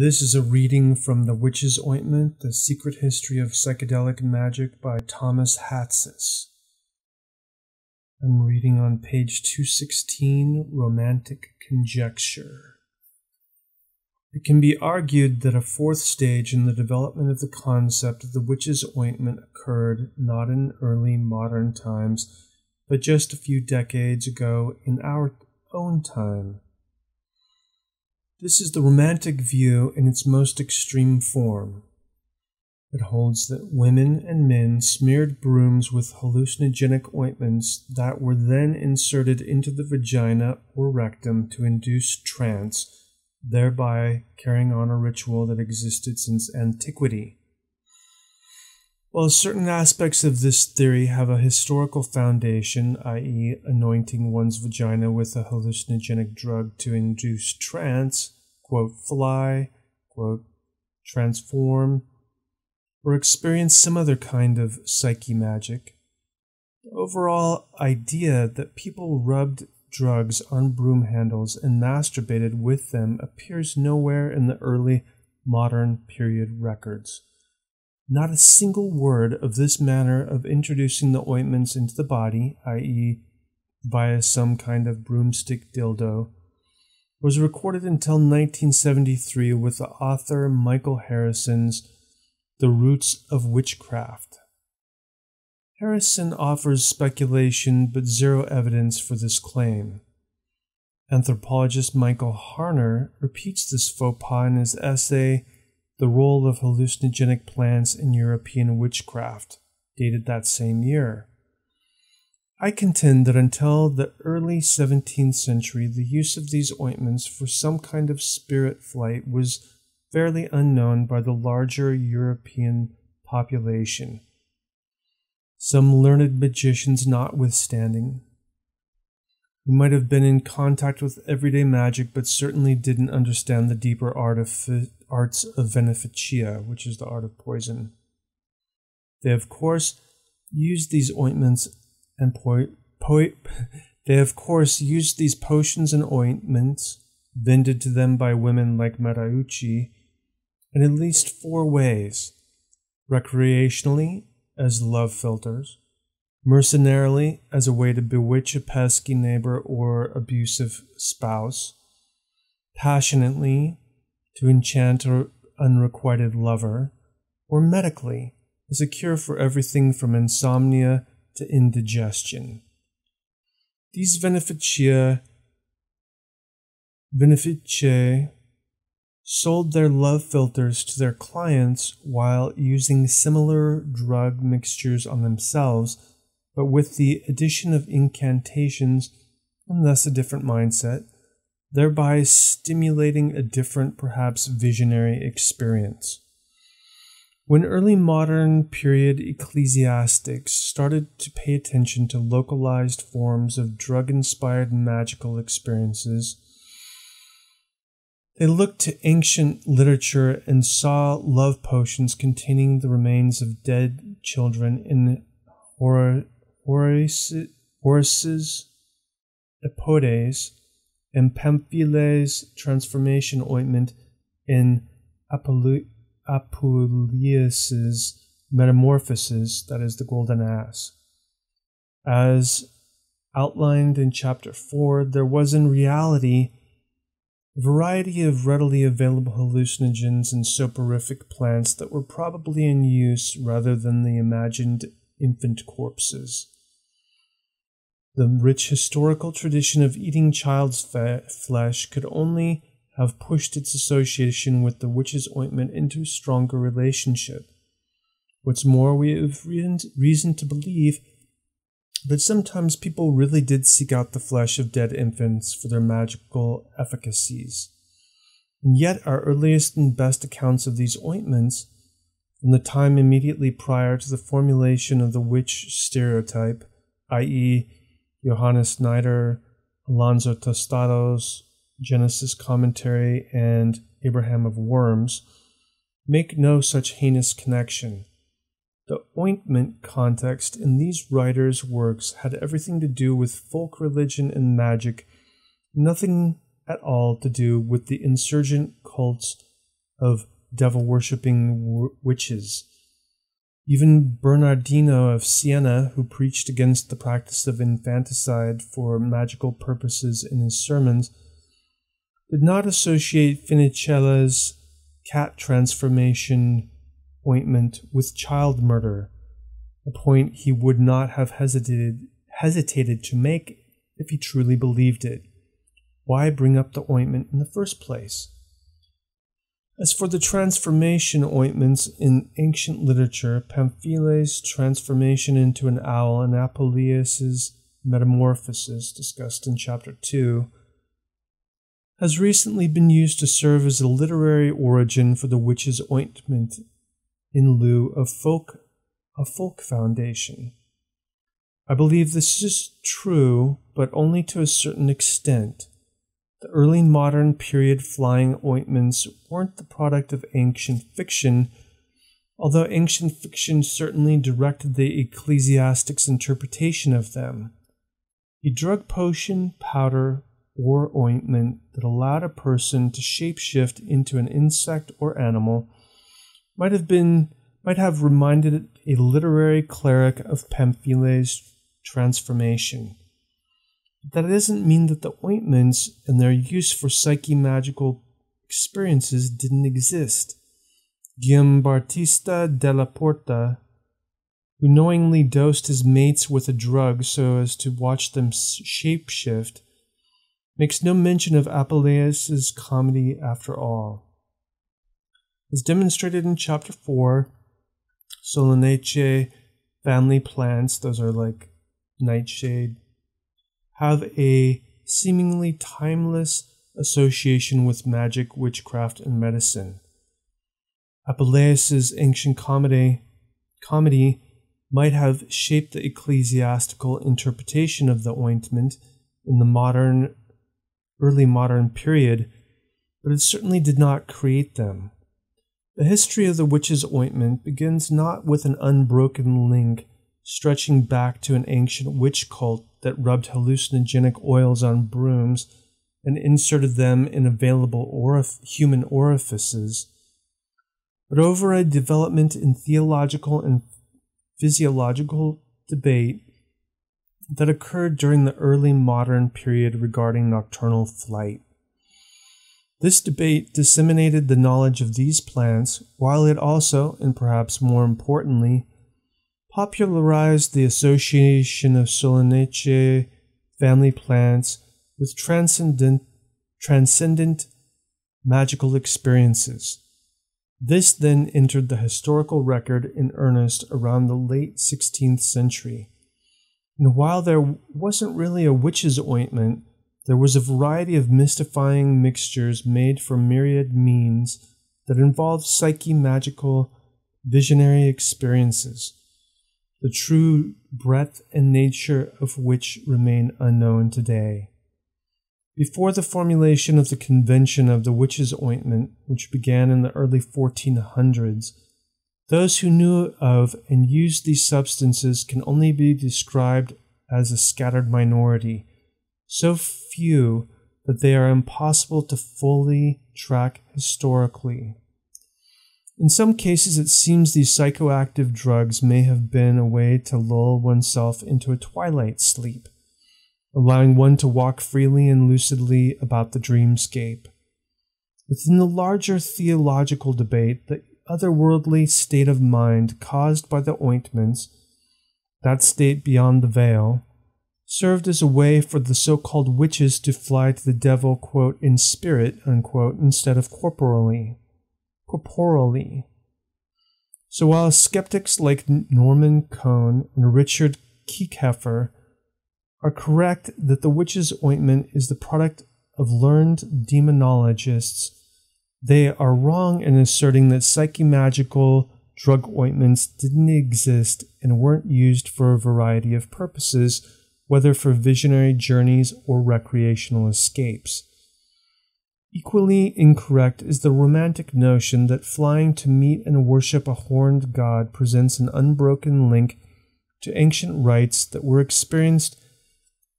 This is a reading from The Witch's Ointment The Secret History of Psychedelic Magic by Thomas Hatsis. I'm reading on page 216 Romantic Conjecture. It can be argued that a fourth stage in the development of the concept of the witch's ointment occurred not in early modern times, but just a few decades ago in our own time. This is the romantic view in its most extreme form. It holds that women and men smeared brooms with hallucinogenic ointments that were then inserted into the vagina or rectum to induce trance, thereby carrying on a ritual that existed since antiquity. While certain aspects of this theory have a historical foundation, i.e., anointing one's vagina with a hallucinogenic drug to induce trance, quote, fly, quote, transform, or experience some other kind of psyche magic, the overall idea that people rubbed drugs on broom handles and masturbated with them appears nowhere in the early modern period records. Not a single word of this manner of introducing the ointments into the body, i.e., via some kind of broomstick dildo, was recorded until 1973 with the author Michael Harrison's The Roots of Witchcraft. Harrison offers speculation but zero evidence for this claim. Anthropologist Michael Harner repeats this faux pas in his essay the role of hallucinogenic plants in European witchcraft, dated that same year. I contend that until the early 17th century, the use of these ointments for some kind of spirit flight was fairly unknown by the larger European population, some learned magicians notwithstanding, who might have been in contact with everyday magic but certainly didn't understand the deeper art of arts of veneficia, which is the art of poison. They, of course, used these ointments and po- po- they, of course, used these potions and ointments vended to them by women like Marauchi in at least four ways. Recreationally, as love philters, mercenarily, as a way to bewitch a pesky neighbor or abusive spouse, passionately, to enchant an unrequited lover, or medically, as a cure for everything from insomnia to indigestion. These veneficia venefice sold their love philters to their clients while using similar drug mixtures on themselves, but with the addition of incantations and thus a different mindset thereby stimulating a different, perhaps visionary experience. When early modern period ecclesiastics started to pay attention to localized forms of drug inspired magical experiences, they looked to ancient literature and saw love potions containing the remains of dead children in Horace's Epodes and Pamphile's transformation ointment in Apuleius's Metamorphoses, that is, the Golden Ass. As outlined in Chapter 4, there was in reality a variety of readily available hallucinogens and soporific plants that were probably in use rather than the imagined infant corpses. The rich historical tradition of eating child's flesh could only have pushed its association with the witch's ointment into a stronger relationship. What's more, we have reason to believe that sometimes people really did seek out the flesh of dead infants for their magical efficacies. And yet, our earliest and best accounts of these ointments, from the time immediately prior to the formulation of the witch stereotype, i.e., Johannes Nider, Alonso Tostado's, Genesis Commentary, and Abraham of Worms, make no such heinous connection. The ointment context in these writers' works had everything to do with folk religion and magic, nothing at all to do with the insurgent cults of devil worshipping w- witches. Even Bernardino of Siena, who preached against the practice of infanticide for magical purposes in his sermons, did not associate Finicella's cat transformation ointment with child murder, a point he would not have hesitated, hesitated to make if he truly believed it. Why bring up the ointment in the first place? As for the transformation ointments in ancient literature, Pamphile's transformation into an owl and Apuleius's metamorphosis, discussed in chapter 2, has recently been used to serve as a literary origin for the witch's ointment in lieu of folk a folk foundation. I believe this is true, but only to a certain extent. The early modern period flying ointments weren't the product of ancient fiction, although ancient fiction certainly directed the ecclesiastic's interpretation of them. A drug potion, powder, or ointment that allowed a person to shapeshift into an insect or animal might have been might have reminded a literary cleric of Pamphile's transformation that doesn't mean that the ointments and their use for psyche-magical experiences didn't exist. Guillaume Bautista della Porta, who knowingly dosed his mates with a drug so as to watch them shapeshift, makes no mention of Apuleius's comedy after all. As demonstrated in chapter 4, Solanaceae family plants, those are like nightshade, have a seemingly timeless association with magic, witchcraft, and medicine. Apuleius's ancient comedy, comedy might have shaped the ecclesiastical interpretation of the ointment in the modern, early modern period, but it certainly did not create them. The history of the witch's ointment begins not with an unbroken link stretching back to an ancient witch cult that rubbed hallucinogenic oils on brooms and inserted them in available orif- human orifices, but over a development in theological and physiological debate that occurred during the early modern period regarding nocturnal flight. This debate disseminated the knowledge of these plants, while it also, and perhaps more importantly, popularized the association of Solanaceae family plants with transcendent, transcendent magical experiences. This then entered the historical record in earnest around the late 16th century. And while there wasn't really a witch's ointment, there was a variety of mystifying mixtures made from myriad means that involved psyche magical visionary experiences the true breadth and nature of which remain unknown today. Before the formulation of the convention of the witch's ointment, which began in the early 1400s, those who knew of and used these substances can only be described as a scattered minority, so few that they are impossible to fully track historically. In some cases, it seems these psychoactive drugs may have been a way to lull oneself into a twilight sleep, allowing one to walk freely and lucidly about the dreamscape. Within the larger theological debate, the otherworldly state of mind caused by the ointments, that state beyond the veil, served as a way for the so called witches to fly to the devil, quote, in spirit, unquote, instead of corporally corporally. So while skeptics like Norman Cohn and Richard Kieckhefer are correct that the witch's ointment is the product of learned demonologists, they are wrong in asserting that psychimagical drug ointments didn't exist and weren't used for a variety of purposes, whether for visionary journeys or recreational escapes. Equally incorrect is the romantic notion that flying to meet and worship a horned god presents an unbroken link to ancient rites that were experienced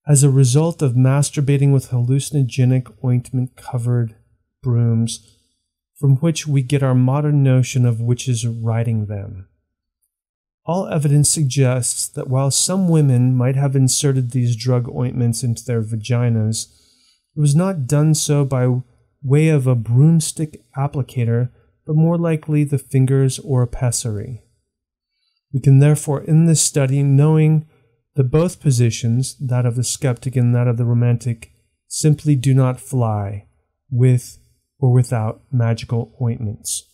as a result of masturbating with hallucinogenic ointment covered brooms from which we get our modern notion of witches riding them. All evidence suggests that while some women might have inserted these drug ointments into their vaginas, it was not done so by way of a broomstick applicator, but more likely the fingers or a pessary. We can therefore end this study knowing that both positions, that of the skeptic and that of the romantic, simply do not fly with or without magical ointments.